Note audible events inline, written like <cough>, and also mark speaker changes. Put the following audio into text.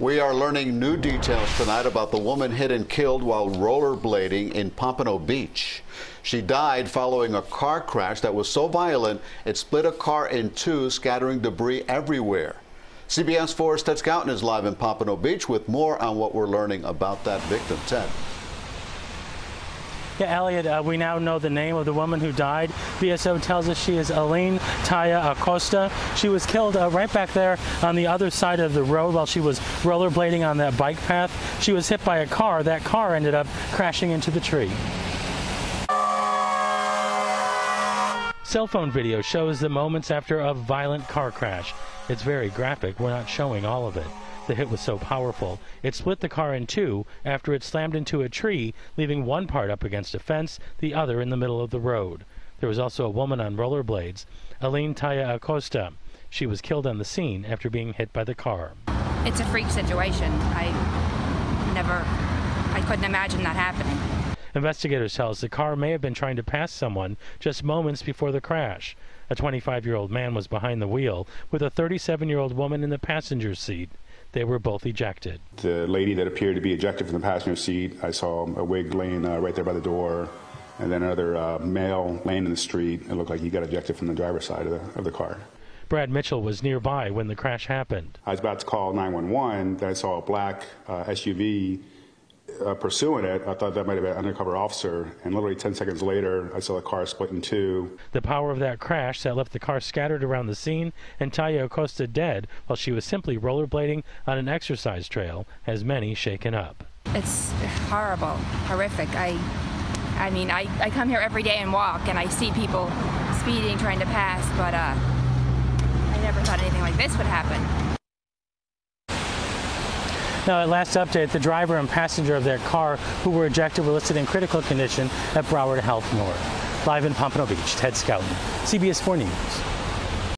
Speaker 1: We are learning new details tonight about the woman hit and killed while rollerblading in Pompano Beach. She died following a car crash that was so violent it split a car in two, scattering debris everywhere. CBS 4's Ted Scouten is live in Pompano Beach with more on what we're learning about that victim. Ted.
Speaker 2: Yeah, Elliot, uh, we now know the name of the woman who died. BSO tells us she is Aline Taya Acosta. She was killed uh, right back there on the other side of the road while she was rollerblading on that bike path. She was hit by a car. That car ended up crashing into the tree. Cell phone video shows the moments after a violent car crash. It's very graphic. We're not showing all of it. <laughs> The hit was so powerful, it split the car in two after it slammed into a tree, leaving one part up against a fence, the other in the middle of the road. There was also a woman on rollerblades, Aline Taya Acosta. She was killed on the scene after being hit by the car.
Speaker 3: It's a freak situation. I never, I couldn't imagine that happening.
Speaker 2: Investigators tell us the car may have been trying to pass someone just moments before the crash. A 25 year old man was behind the wheel with a 37 year old woman in the passenger seat. They were both ejected.
Speaker 4: The lady that appeared to be ejected from the passenger seat, I saw a wig laying uh, right there by the door, and then another uh, male laying in the street. It looked like he got ejected from the driver's side of the, of the car.
Speaker 2: Brad Mitchell was nearby when the crash happened.
Speaker 4: I was about to call 911. Then I saw a black uh, SUV uh, pursuing it, I thought that might have been an undercover officer. And literally 10 seconds later, I saw the car split in two.
Speaker 2: The power of that crash that left the car scattered around the scene and Taya Acosta dead while she was simply rollerblading on an exercise trail has many shaken up.
Speaker 3: It's horrible, horrific. I, I mean, I, I come here every day and walk, and I see people speeding, trying to pass, but uh, I never thought anything like this would happen.
Speaker 2: Now, at last update, the driver and passenger of their car who were ejected were listed in critical condition at Broward Health North. Live in Pompano Beach, Ted Scouten, CBS 4 News.